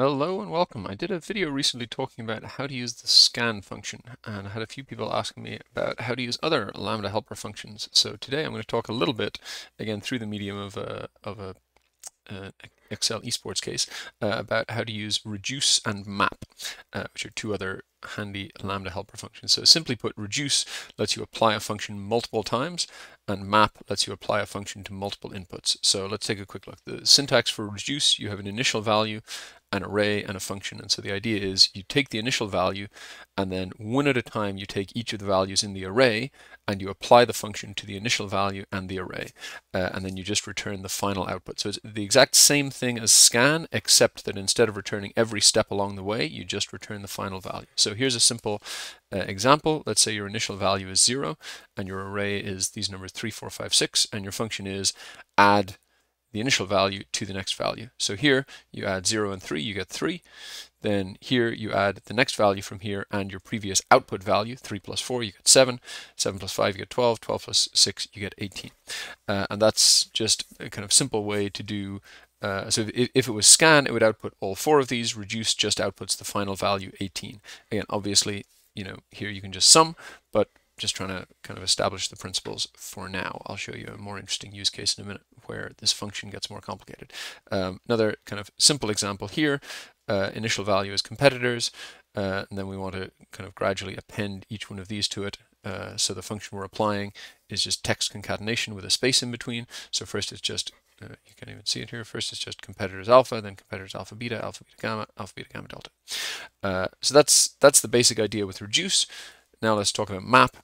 Hello and welcome. I did a video recently talking about how to use the scan function and I had a few people asking me about how to use other Lambda helper functions. So today I'm going to talk a little bit, again through the medium of a, of a uh, Excel esports case, uh, about how to use reduce and map, uh, which are two other handy Lambda helper functions. So simply put, reduce lets you apply a function multiple times, and map lets you apply a function to multiple inputs. So let's take a quick look. The syntax for reduce, you have an initial value, an array, and a function. And so the idea is you take the initial value, and then one at a time you take each of the values in the array, and you apply the function to the initial value and the array, uh, and then you just return the final output. So it's the exact same thing as scan, except that instead of returning every step along the way, you just return the final value. So here's a simple uh, example. Let's say your initial value is zero, and your array is these numbers three, four, five, six, and your function is add the initial value to the next value. So here you add 0 and 3, you get 3. Then here you add the next value from here and your previous output value, 3 plus 4, you get 7. 7 plus 5, you get 12. 12 plus 6, you get 18. Uh, and that's just a kind of simple way to do uh, so if, if, it was scan, it would output all four of these. Reduce just outputs the final value 18. Again, obviously, you know, here you can just sum, just trying to kind of establish the principles for now. I'll show you a more interesting use case in a minute where this function gets more complicated. Um, another kind of simple example here, uh, initial value is competitors, uh, and then we want to kind of gradually append each one of these to it. Uh, so the function we're applying is just text concatenation with a space in between. So first it's just, uh, you can't even see it here, first it's just competitors alpha, then competitors alpha beta, alpha beta gamma, alpha beta gamma delta. Uh, so that's, that's the basic idea with reduce. Now let's talk about map.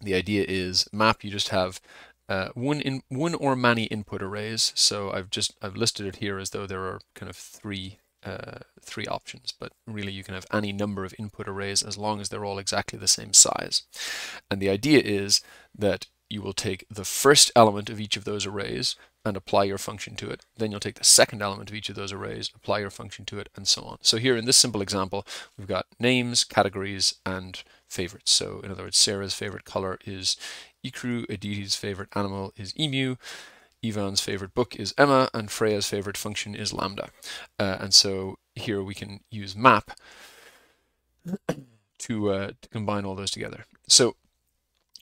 The idea is map, you just have uh, one in one or many input arrays. So I've just I've listed it here as though there are kind of three uh, three options, but really you can have any number of input arrays as long as they're all exactly the same size. And the idea is that you will take the first element of each of those arrays and apply your function to it. Then you'll take the second element of each of those arrays, apply your function to it, and so on. So here in this simple example, we've got names, categories, and favorites. So in other words, Sarah's favorite color is Ecru, Aditi's favorite animal is emu, Ivan's favorite book is Emma, and Freya's favorite function is lambda. Uh, and so here we can use map to, uh, to combine all those together. So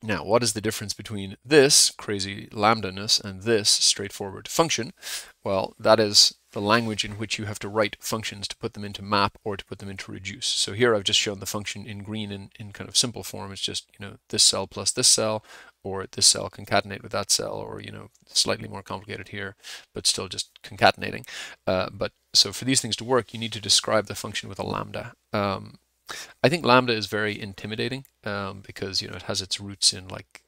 now, what is the difference between this crazy lambda-ness and this straightforward function? Well, that is the language in which you have to write functions to put them into map or to put them into reduce. So here I've just shown the function in green in, in kind of simple form. It's just, you know, this cell plus this cell, or this cell concatenate with that cell, or, you know, slightly more complicated here, but still just concatenating. Uh, but so for these things to work, you need to describe the function with a lambda. Um, I think Lambda is very intimidating um, because you know it has its roots in like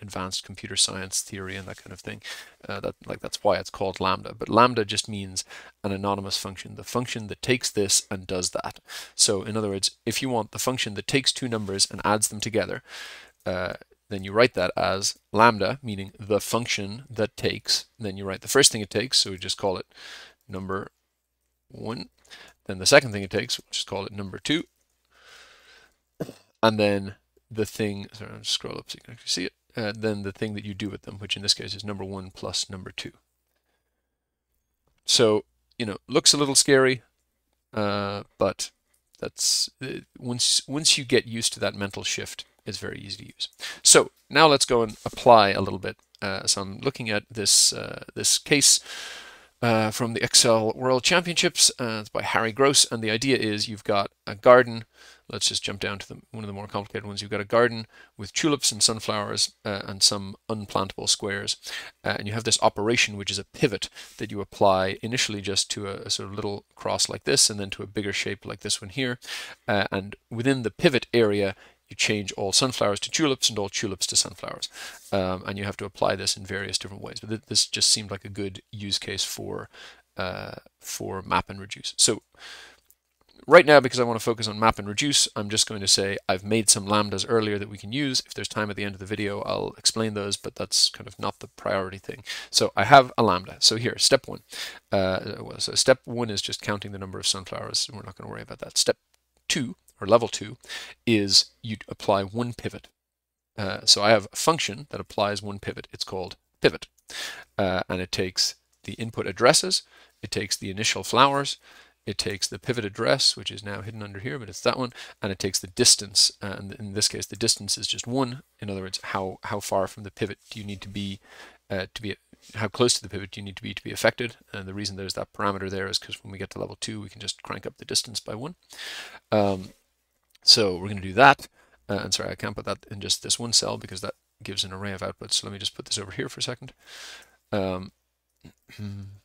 advanced computer science theory and that kind of thing. Uh, that like that's why it's called Lambda. But Lambda just means an anonymous function, the function that takes this and does that. So in other words, if you want the function that takes two numbers and adds them together, uh, then you write that as lambda, meaning the function that takes. Then you write the first thing it takes, so we just call it number one. Then the second thing it takes, we'll just call it number two and then the thing, sorry, I'll scroll up so you can actually see it, uh, then the thing that you do with them, which in this case is number one plus number two. So, you know, looks a little scary, uh, but that's uh, once once you get used to that mental shift, it's very easy to use. So now let's go and apply a little bit. Uh, so I'm looking at this uh, this case uh, from the Excel World Championships. It's by Harry Gross, and the idea is you've got a garden. Let's just jump down to the, one of the more complicated ones. You've got a garden with tulips and sunflowers uh, and some unplantable squares, uh, and you have this operation which is a pivot that you apply initially just to a, a, sort of little cross like this, and then to a bigger shape like this one here. Uh, and within the pivot area, you change all sunflowers to tulips and all tulips to sunflowers. Um, and you have to apply this in various different ways. But th this just seemed like a good use case for uh, for map and reduce. So right now, because I want to focus on map and reduce, I'm just going to say I've made some lambdas earlier that we can use. If there's time at the end of the video, I'll explain those, but that's kind of not the priority thing. So I have a lambda. So here, step one. Uh, so step one is just counting the number of sunflowers. We're not going to worry about that. Step two or level two, is you apply one pivot. Uh, so I have a function that applies one pivot. It's called pivot. Uh, and it takes the input addresses, it takes the initial flowers, it takes the pivot address, which is now hidden under here, but it's that one, and it takes the distance, and in this case, the distance is just one. In other words, how how far from the pivot do you need to be uh, to be how close to the pivot do you need to be to be affected? And the reason there's that parameter there is because when we get to level two, we can just crank up the distance by one. Um, so we're going to do that. Uh, and sorry, I can't put that in just this one cell because that gives an array of outputs. So let me just put this over here for a second. Um,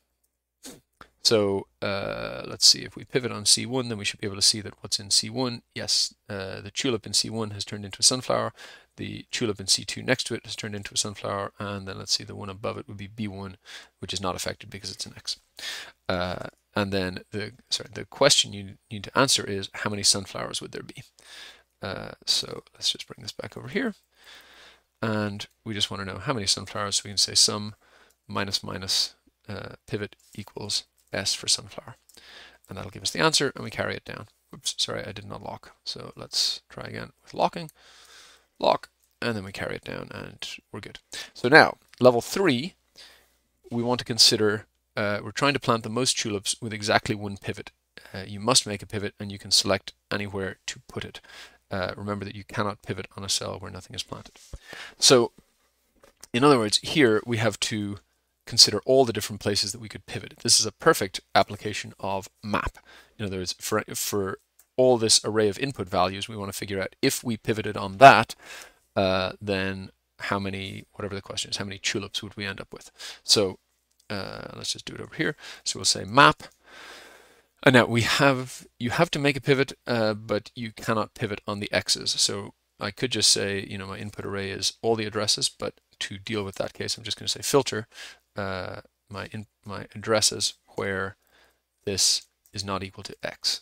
so uh, let's see, if we pivot on C1, then we should be able to see that what's in C1, yes, uh, the tulip in C1 has turned into a sunflower, the tulip in C2 next to it has turned into a sunflower, and then let's see, the one above it would be B1, which is not affected because it's an X. Uh, and then the sorry, the question you need to answer is how many sunflowers would there be? Uh, so let's just bring this back over here. And we just want to know how many sunflowers, so we can say sum minus minus uh, pivot equals S for sunflower. And that'll give us the answer, and we carry it down. Oops, sorry, I did not lock. So let's try again with locking. Lock, and then we carry it down, and we're good. So now, level three, we want to consider, uh, we're trying to plant the most tulips with exactly one pivot. Uh, you must make a pivot, and you can select anywhere to put it. Uh, remember that you cannot pivot on a cell where nothing is planted. So, in other words, here we have to consider all the different places that we could pivot. This is a perfect application of map. In other words, for, for all this array of input values, we want to figure out if we pivoted on that, uh, then how many, whatever the question is, how many tulips would we end up with? So uh, let's just do it over here. So we'll say map. And now we have, you have to make a pivot, uh, but you cannot pivot on the x's. So I could just say, you know, my input array is all the addresses, but to deal with that case, I'm just going to say filter uh, my in, my addresses where this is not equal to x.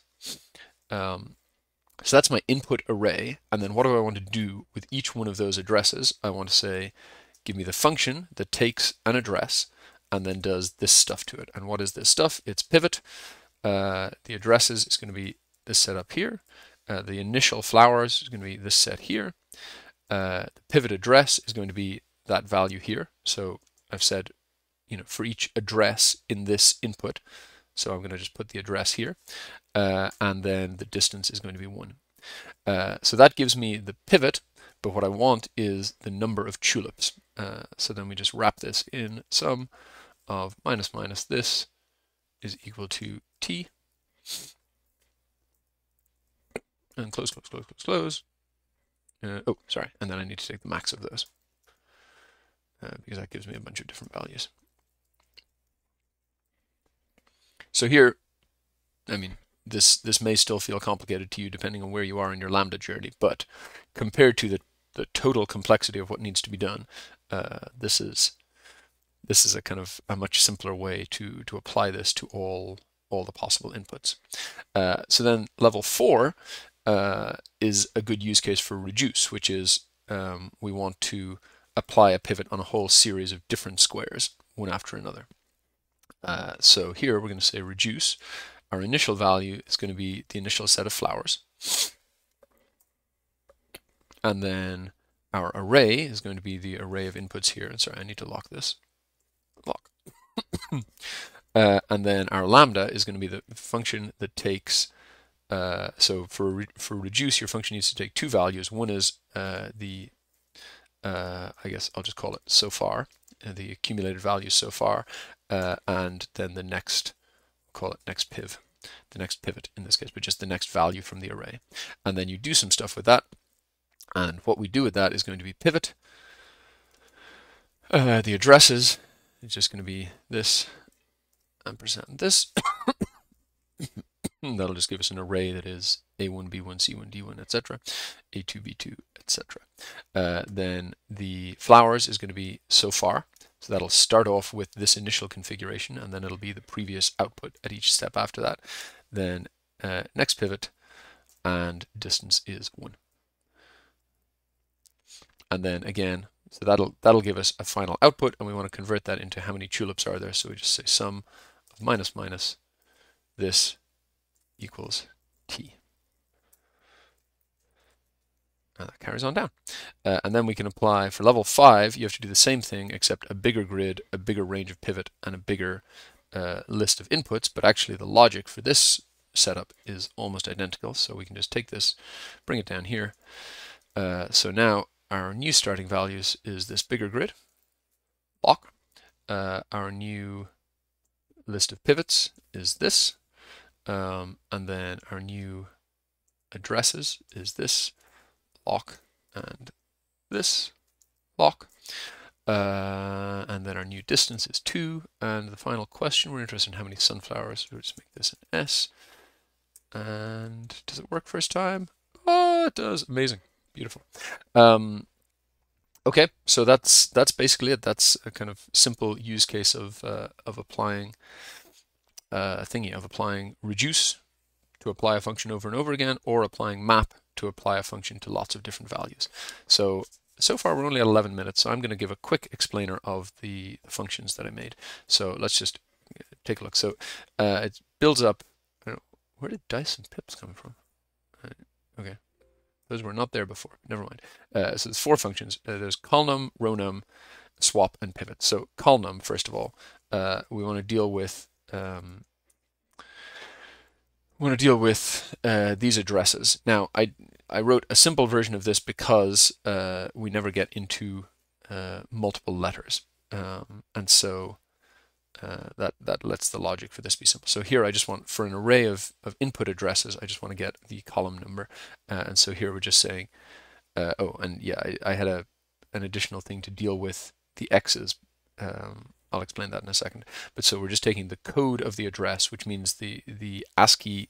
Um, so that's my input array, and then what do I want to do with each one of those addresses? I want to say, give me the function that takes an address and then does this stuff to it. And what is this stuff? It's pivot. Uh, the addresses is going to be this set up here. Uh, the initial flowers is going to be this set here. Uh, the pivot address is going to be that value here. So I've said you know, for each address in this input. So I'm going to just put the address here, uh, and then the distance is going to be 1. Uh, so that gives me the pivot, but what I want is the number of tulips. Uh, so then we just wrap this in sum of minus minus this is equal to t. And close, close, close, close, close. Uh, oh, sorry, and then I need to take the max of those uh, because that gives me a bunch of different values. So here, I mean, this this may still feel complicated to you depending on where you are in your Lambda journey, but compared to the, the total complexity of what needs to be done, uh, this is this is a kind of a much simpler way to to apply this to all all the possible inputs. Uh, so then level four uh, is a good use case for reduce, which is um, we want to apply a pivot on a whole series of different squares, one after another. Uh, so here we're going to say reduce. Our initial value is going to be the initial set of flowers. And then our array is going to be the array of inputs here. And sorry, I need to lock this. Lock. uh, and then our lambda is going to be the function that takes uh, so for re for reduce, your function needs to take two values. One is uh, the, uh, I guess I'll just call it so far, uh, the accumulated value so far, uh, and then the next, call it next piv, the next pivot in this case, but just the next value from the array. And then you do some stuff with that. And what we do with that is going to be pivot. Uh, the addresses is just going to be this ampersand this. That'll just give us an array that is A1, B1, C1, D1, etc., A2, B2, etc. Uh, then the flowers is going to be so far. So that'll start off with this initial configuration, and then it'll be the previous output at each step after that. Then uh, next pivot, and distance is 1. And then again, so that'll that'll give us a final output, and we want to convert that into how many tulips are there. So we just say sum of minus minus this equals t. That carries on down. Uh, and then we can apply, for level 5, you have to do the same thing, except a bigger grid, a bigger range of pivot, and a bigger uh, list of inputs. But actually the logic for this setup is almost identical. So we can just take this, bring it down here. Uh, so now our new starting values is this bigger grid, block. Uh, our new list of pivots is this. Um, and then our new addresses is this lock and this lock. Uh, and then our new distance is 2. And the final question, we're interested in how many sunflowers. We'll just make this an S. And does it work first time? Oh, it does. Amazing. Beautiful. Um, okay, so that's that's basically it. That's a kind of simple use case of, uh, of applying uh, thingy, of applying reduce to apply a function over and over again, or applying map to apply a function to lots of different values. So so far we're only at 11 minutes, so I'm going to give a quick explainer of the, functions that I made. So let's just take a look. So uh, it builds up, where did dice and pips come from? Uh, okay, those were not there before, never mind. Uh, so there's four functions. Uh, there's colnum, rownum, swap, and pivot. So colnum, first of all, uh, we want to deal with um, want to deal with uh, these addresses. Now, I I wrote a simple version of this because uh, we never get into uh, multiple letters. Um, and so uh, that, that lets the logic for this be simple. So here I just want, for an array of, of input addresses, I just want to get the column number. Uh, and so here we're just saying, uh, oh, and yeah, I, I, had a an additional thing to deal with the x's. Um, I'll explain that in a second. But so we're just taking the code of the address, which means the, the ASCII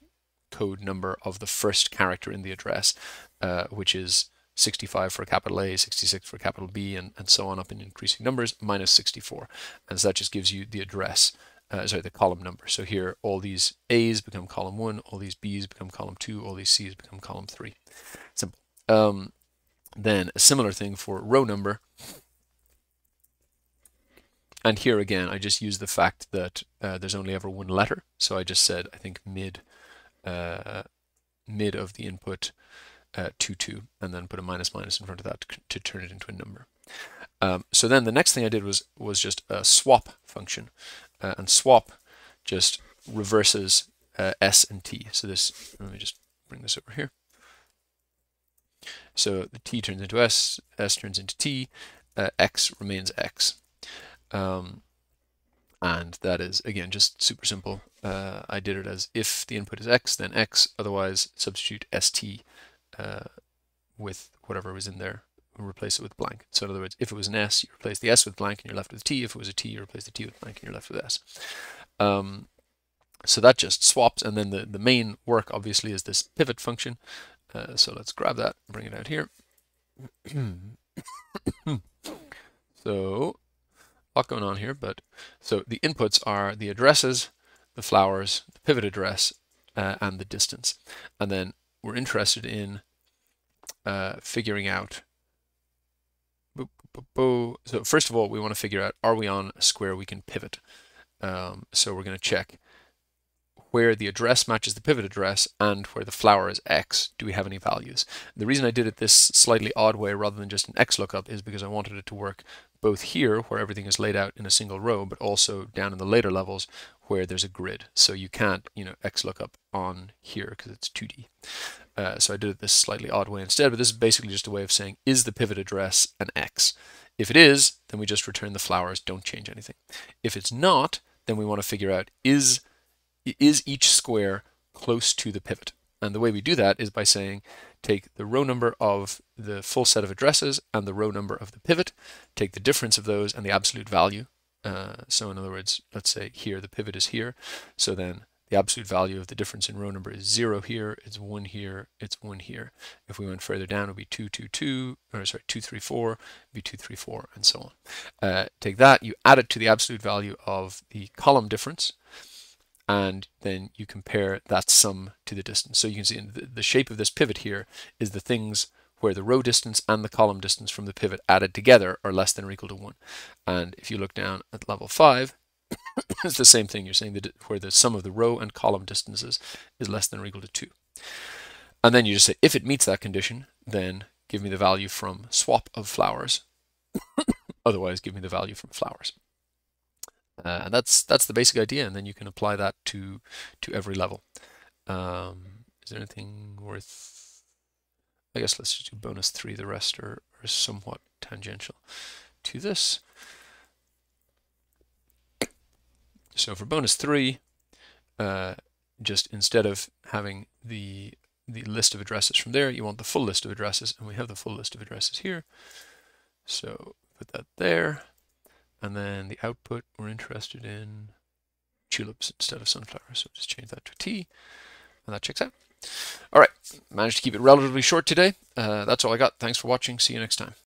code number of the first character in the address, uh, which is 65 for a capital A, 66 for capital B, and, and so on up in increasing numbers, minus 64. And so that just gives you the address, uh, sorry, the column number. So here, all these A's become column 1, all these B's become column 2, all these C's become column 3. Simple. Um, then a similar thing for row number. And here again, I just use the fact that uh, there's only ever one letter. So I just said, I think mid uh, mid of the input uh, 2, 2, and then put a minus minus in front of that to, to turn it into a number. Um, so then the next thing I did was was just a swap function, uh, and swap just reverses uh, s and t. So this, let me just bring this over here. So the t turns into s, s turns into t, uh, x remains x. Um, and that is, again, just super simple. Uh, I did it as if the input is x, then x, otherwise substitute st uh, with whatever was in there, replace it with blank. So in other words, if it was an s, you replace the s with blank and you're left with t. If it was a t, you replace the t with blank and you're left with s. Um, so that just swaps, and then the, the main work, obviously, is this pivot function. Uh, so let's grab that, bring it out here. so lot going on here, but so the inputs are the addresses, the flowers, the pivot address, uh, and the distance. And then we're interested in uh, figuring out. So first of all, we want to figure out, are we on a square we can pivot? Um, so we're going to check where the address matches the pivot address and where the flower is x, do we have any values? The reason I did it this slightly odd way rather than just an x lookup is because I wanted it to work both here where everything is laid out in a single row, but also down in the later levels where there's a grid. So you can't, you know, x lookup on here because it's 2D. Uh, so I did it this slightly odd way instead, but this is basically just a way of saying, is the pivot address an x? If it is, then we just return the flowers, don't change anything. If it's not, then we want to figure out, is is each square close to the pivot? And the way we do that is by saying take the row number of the full set of addresses and the row number of the pivot, take the difference of those and the absolute value. Uh, so in other words, let's say here the pivot is here. So then the absolute value of the difference in row number is 0 here, it's 1 here, it's 1 here. If we went further down, it would be 2, 2, 2, or sorry, 2, 3, 4, be 2, 3, 4, and so on. Uh, take that, you add it to the absolute value of the column difference, and then you compare that sum to the distance. So you can see the, the shape of this pivot here is the things where the row distance and the column distance from the pivot added together are less than or equal to 1. And if you look down at level 5, it's the same thing. You're saying that where the sum of the row and column distances is less than or equal to 2. And then you just say, if it meets that condition, then give me the value from swap of flowers. Otherwise, give me the value from flowers. Uh, and that's that's the basic idea, and then you can apply that to to every level. Um, is there anything worth? I guess let's just do bonus three. The rest are, are somewhat tangential to this. So for bonus three, uh, just instead of having the the list of addresses from there, you want the full list of addresses, and we have the full list of addresses here. So put that there, and then the output we're interested in tulips instead of sunflowers. So just change that to T, and that checks out. All right, managed to keep it relatively short today. Uh, that's all I got. Thanks for watching. See you next time.